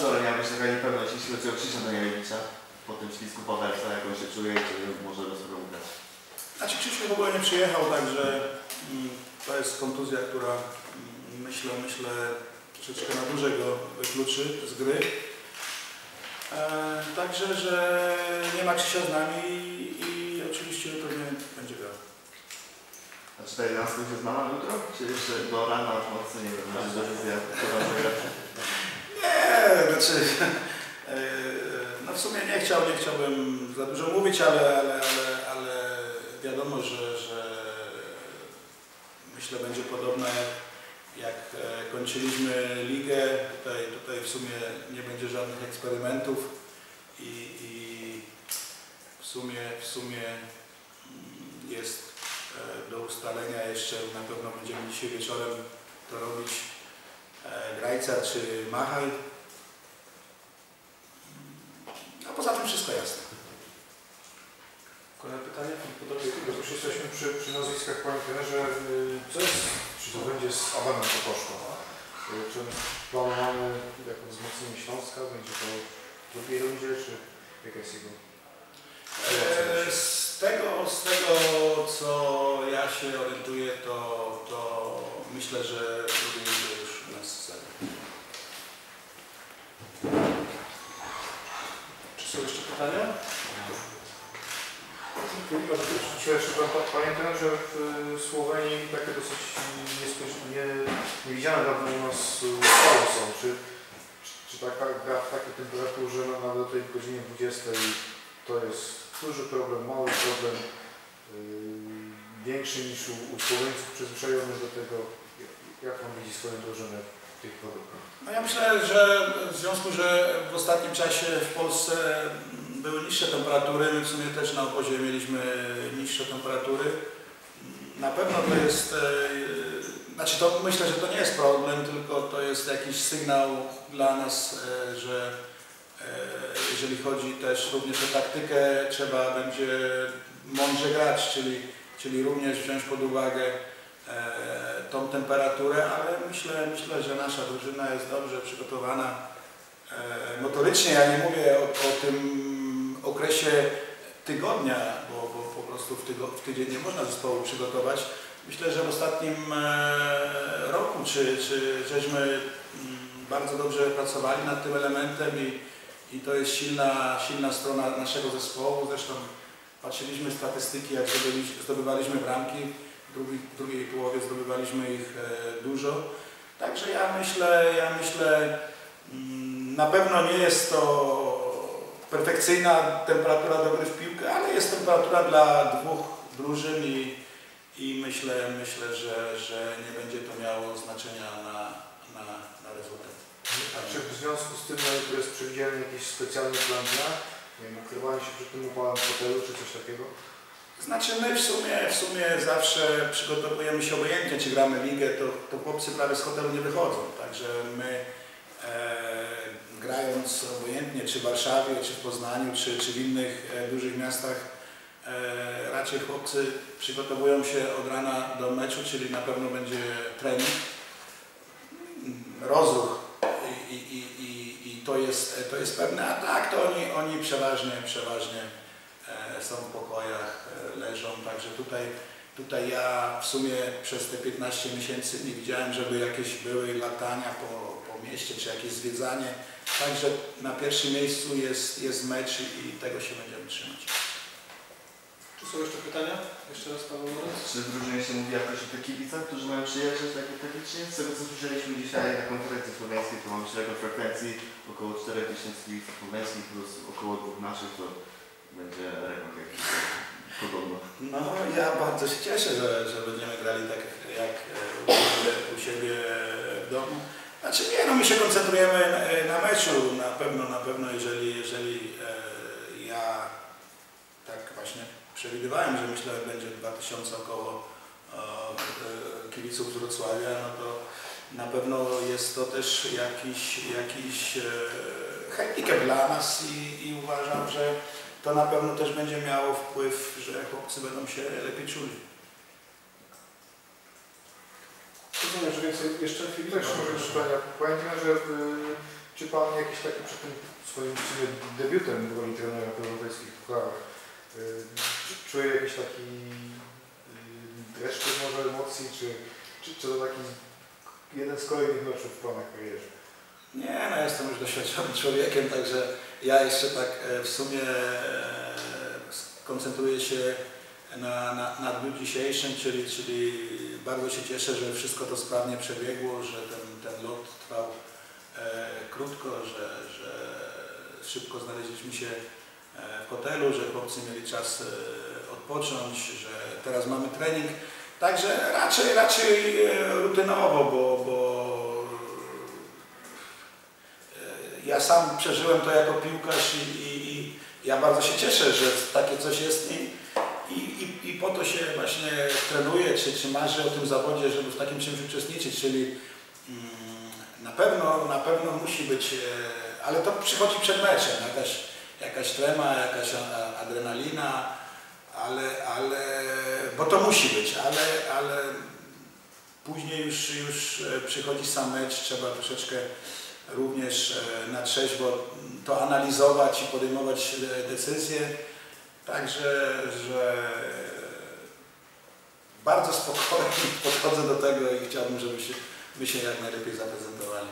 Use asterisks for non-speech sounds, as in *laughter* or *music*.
Sorry, miała być taka niepewność, jeśli chodzi o Krzysia Danielewicza. Po tym ścisku Pawelca, jak on się czuje i czy może do sobie ugrać. Znaczy Krzysiu w ogóle nie przyjechał, także mm, to jest kontuzja, która mm, myślę, myślę troszeczkę na dłużej go wykluczy z gry. E, także, że nie ma Krzysia z nami i, i oczywiście to nie będzie grał. A czy ta 11 już jest mama jutro? Czy jeszcze do rana aż mocno, nie wiem, decyzja, kto tam wygra? Znaczy, *laughs* e, no w sumie nie, chciał, nie chciałbym za dużo mówić, ale, ale, ale, ale wiadomo, że, że myślę będzie podobna jak, e, kończyliśmy ligę. Tutaj, tutaj w sumie nie będzie żadnych eksperymentów i, i w sumie, w sumie jest e, do ustalenia jeszcze, na pewno będziemy dzisiaj wieczorem to robić Grajca czy Machaj. Wszystko jasne. Kolejne pytanie, pan Podolski. Już jesteśmy przy, przy nazwiskach, panie trenerze, y, co jest, czy to będzie z Adamem Kokoszką? Y, Czy planowany jako wzmocnienie Śląska? Będzie to w drugiej rundzie, czy jaka jest jego E, Z tego, z tego co ja się orientuję, to, to myślę, że drugi będzie już u nas w scenie. Pytania? Jeszcze pan pa- pamiętam, że w y, Słowenii takie dosyć nie, niewidziane dawno u nas y, upały są. Czy, czy, czy taka gra w takiej temperaturze na, na do tej godzinie 20 to jest duży problem, mały problem, y, większy niż u, u Słoweńców przyzwyczajonych do tego? Jak- pan widzi swoją drużynę w tych warunkach? No ja myślę, że w związku, że w ostatnim czasie w Polsce były niższe temperatury, my w sumie też na obozie mieliśmy niższe temperatury. Na pewno to jest, e, znaczy to myślę, że to nie jest problem, tylko to jest jakiś sygnał dla nas, e, że e, jeżeli chodzi też również o taktykę, trzeba będzie mądrze grać, czyli, czyli również wziąć pod uwagę tą temperaturę, ale myślę, myślę, że nasza drużyna jest dobrze przygotowana motorycznie. Ja nie mówię o, o tym okresie tygodnia, bo, bo po prostu w, tygo, w tydzień nie można zespołu przygotować. Myślę, że w ostatnim e, roku czy, czy żeśmy mm, bardzo dobrze pracowali nad tym elementem i, i to jest silna, silna strona naszego zespołu. Zresztą patrzyliśmy statystyki, jak zdobywaliśmy bramki, w drugiej, w drugiej połowie zdobywaliśmy ich e, dużo. Także ja myślę, ja myślę, mm, na pewno nie jest to perfekcyjna temperatura do gry w piłkę, ale jest temperatura dla dwóch drużyn i, i myślę, myślę że, że nie będzie to miało znaczenia na, na, na rezultat. A czy w związku z tym, że to jest przewidziany jakiś specjalny plan dnia? Nie wiem, ukrywanie się przed tym upałem w hotelu, czy coś takiego? Znaczy my w sumie, w sumie zawsze przygotowujemy się obojętnie, czy gramy ligę, to, to chłopcy prawie z hotelu nie wychodzą. Także my e, grając obojętnie, czy w Warszawie, czy w Poznaniu, czy, czy w innych e, dużych miastach, e, raczej chłopcy przygotowują się od rana do meczu, czyli na pewno będzie trening, mm, rozruch i, i, i, i, to, jest, to jest pewne, a tak to oni, oni przeważnie, przeważnie e, są w pokojach, leżą, także tutaj, tutaj ja w sumie przez te 15 miesięcy nie widziałem, żeby jakieś były latania po mieście, czy jakieś zwiedzanie, także na pierwszym miejscu jest, jest mecz i tego się będziemy trzymać. Czy są jeszcze pytania? Jeszcze raz Pan Lorenz. Czy w drużynie się mówi jakoś o tych kibicach, którzy mają przyjeżdżać tak technicznie? Z tego co słyszeliśmy dzisiaj na konferencji słoweńskiej, to mamy szereg frekwencji, około 4000 kibiców słoweńskich plus około dwóch naszych, to będzie rekord jakiś podobno. No ja bardzo się cieszę, że, że będziemy grali tak jak u siebie, u siebie w domu. Znaczy nie, no my się koncentrujemy na, na meczu, na pewno, na pewno jeżeli, jeżeli e, ja tak właśnie przewidywałem, że myślę, że będzie 2000 około e, e, kibiców z Wrocławia, no to na pewno jest to też jakiś, jakiś e, handicap dla nas i, i uważam, że to na pewno też będzie miało wpływ, że chłopcy będą się lepiej czuli. Rozumiem, że więcej jeszcze Filip. Też może jeszcze. Panie trenerze, y, czy Pan jakiś taki przed tym swoim w sumie debiutem w roli trenera w europejskich pucharach y, czuje jakiś taki y, dreszcz może emocji, czy, czy, czy to taki jeden z kolejnych meczów w Pana karierze? Nie, no jestem już doświadczonym *laughs* człowiekiem, także ja jeszcze tak e, w sumie e, skoncentruję się na, na, na dniu dzisiejszym, czyli, czyli bardzo się cieszę, że wszystko to sprawnie przebiegło, że ten, ten lot trwał e, krótko, że, że szybko znaleźliśmy się e, w hotelu, że chłopcy mieli czas e, odpocząć, że teraz mamy trening. Także raczej, raczej e, rutynowo, bo, bo ja sam przeżyłem to jako piłkarz i, i, i ja bardzo się cieszę, że takie coś jest i, i po to się właśnie trenuje, czy, czy marzy o tym zawodzie, żeby w takim czymś uczestniczyć, czyli mm, na pewno, na pewno musi być, e, ale to przychodzi przed meczem, jakaś, jakaś trema, jakaś adrenalina, ale, ale, bo to musi być, ale, ale później już, już e, przychodzi sam mecz, trzeba troszeczkę również e, na trzeźwo to analizować i podejmować decyzje. Także, że bardzo spokojnie *laughs* podchodzę do tego i chciałbym, żeby się, my się jak najlepiej zaprezentowali.